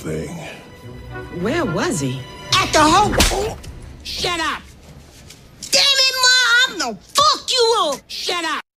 thing. Where was he? At the hotel. Shut up. Damn it, Ma, I'm the fuck you up. Shut up.